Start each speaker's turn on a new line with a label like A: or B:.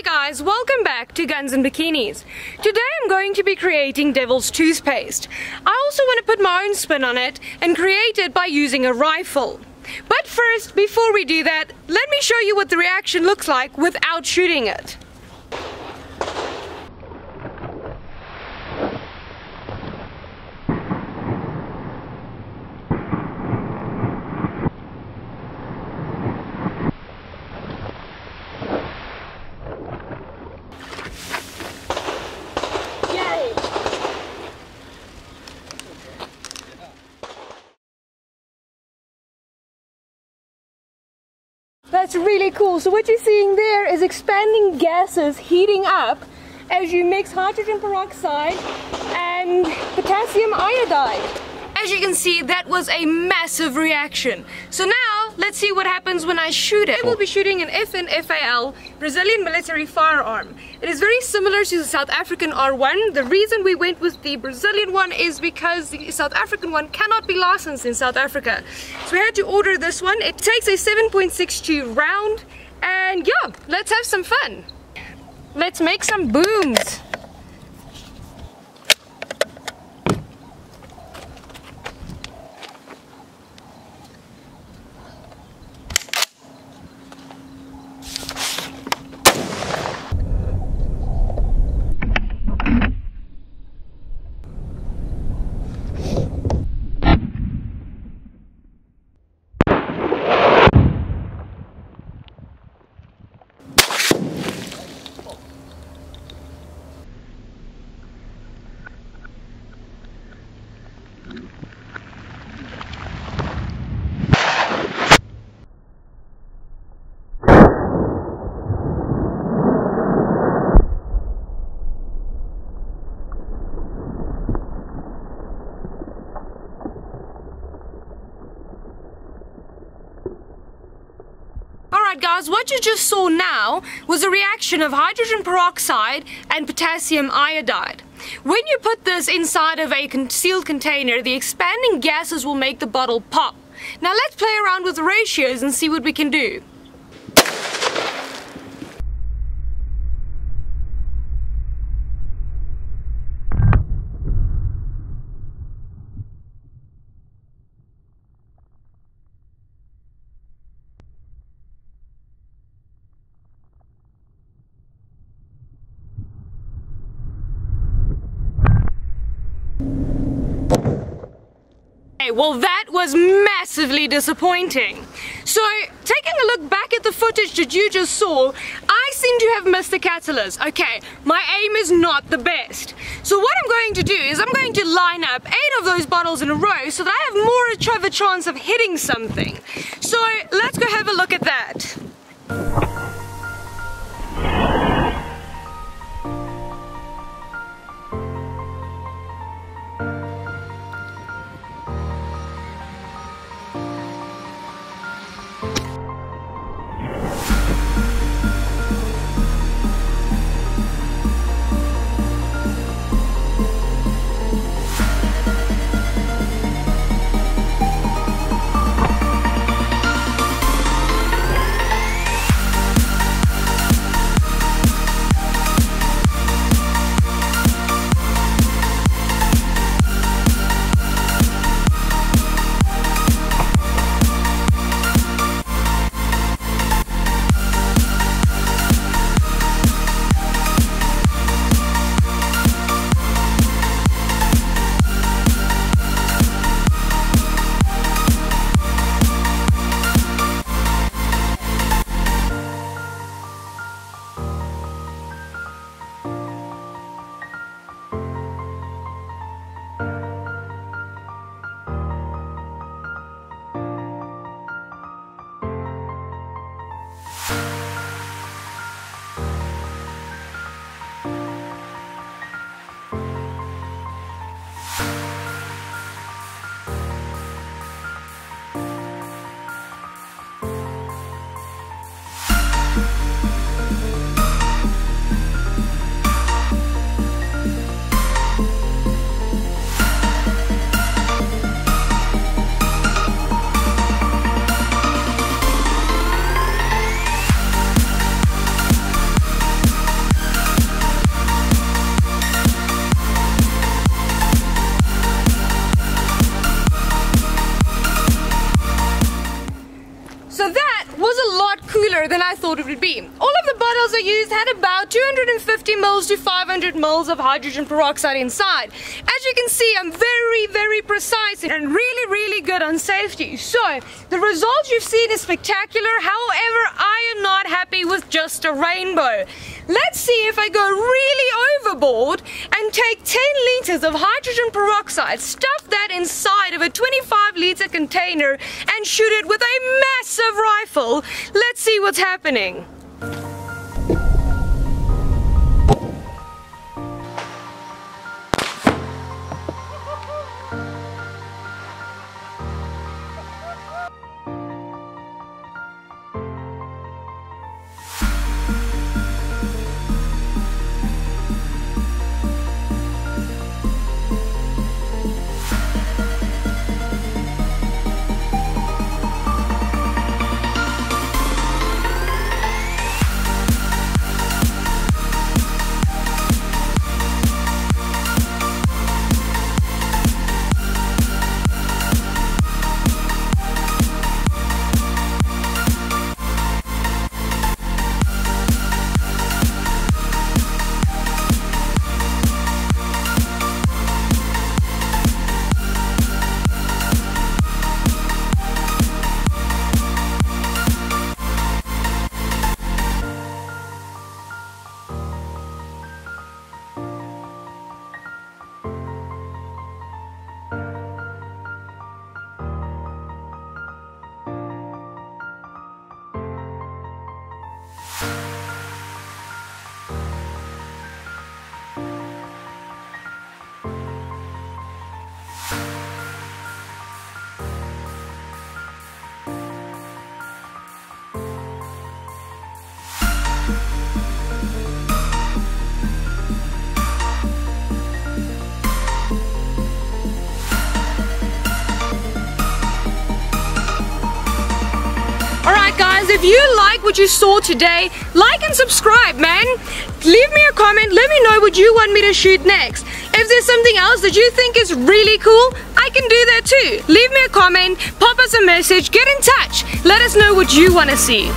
A: Hi guys, welcome back to Guns and Bikinis. Today I'm going to be creating Devil's Toothpaste. I also want to put my own spin on it and create it by using a rifle. But first, before we do that, let me show you what the reaction looks like without shooting it. That's really cool. So what you're seeing there is expanding gases heating up as you mix hydrogen peroxide and potassium iodide. As you can see, that was a massive reaction. So now, let's see what happens when I shoot it. I will be shooting an FN-FAL Brazilian military firearm. It is very similar to the South African R1. The reason we went with the Brazilian one is because the South African one cannot be licensed in South Africa. So we had to order this one. It takes a 7.62 round and yeah, let's have some fun. Let's make some booms. Guys, what you just saw now was a reaction of hydrogen peroxide and potassium iodide. When you put this inside of a sealed container, the expanding gases will make the bottle pop. Now let's play around with the ratios and see what we can do. Well that was massively disappointing. So, taking a look back at the footage that you just saw, I seem to have missed the catalyst. Okay, my aim is not the best. So what I'm going to do is I'm going to line up eight of those bottles in a row so that I have more of a chance of hitting something. So, let's go have a look at that. So that was a lot cooler than I thought it would be. All of the bottles I used had about 250 mils to 500 mils of hydrogen peroxide inside. As you can see, I'm very, very precise and really, really good on safety. So the results you've seen is spectacular. However, I am not happy with just a rainbow. Let's see if I go really overboard and take 10 liters of hydrogen peroxide, stuff that inside of a 25 liter container and shoot it with a massive rifle. Let's see what's happening. Guys, if you like what you saw today, like and subscribe, man. Leave me a comment. Let me know what you want me to shoot next. If there's something else that you think is really cool, I can do that too. Leave me a comment, pop us a message, get in touch. Let us know what you want to see.